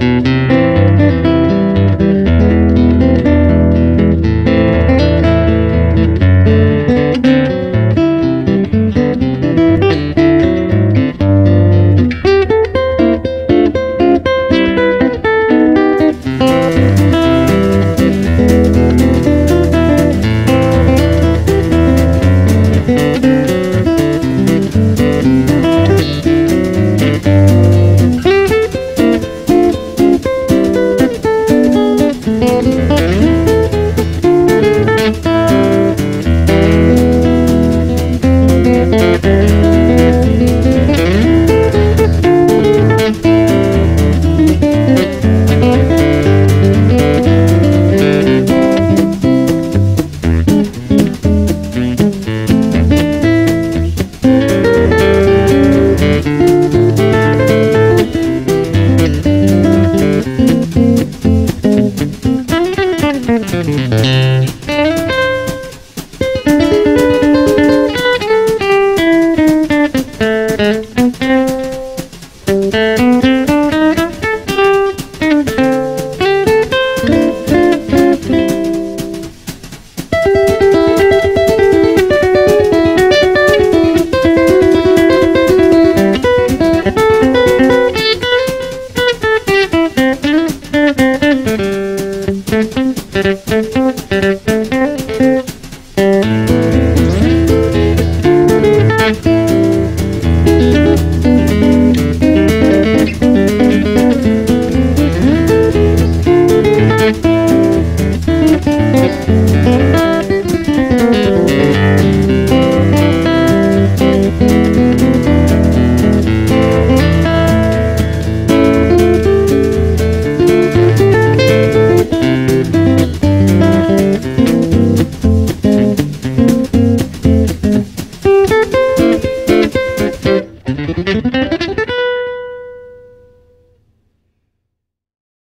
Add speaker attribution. Speaker 1: Música Música thank